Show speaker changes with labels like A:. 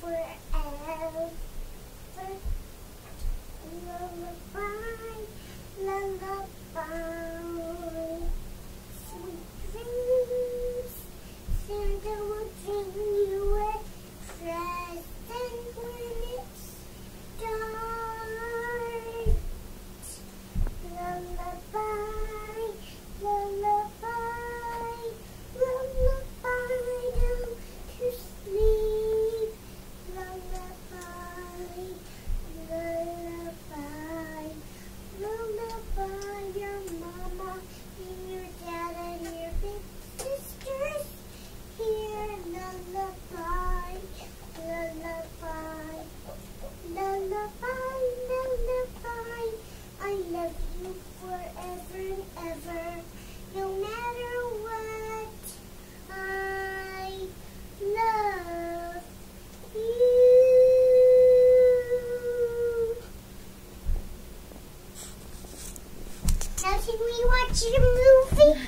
A: forever. Lullaby, lullaby. Sweet dreams, Santa will bring you We watch the movie?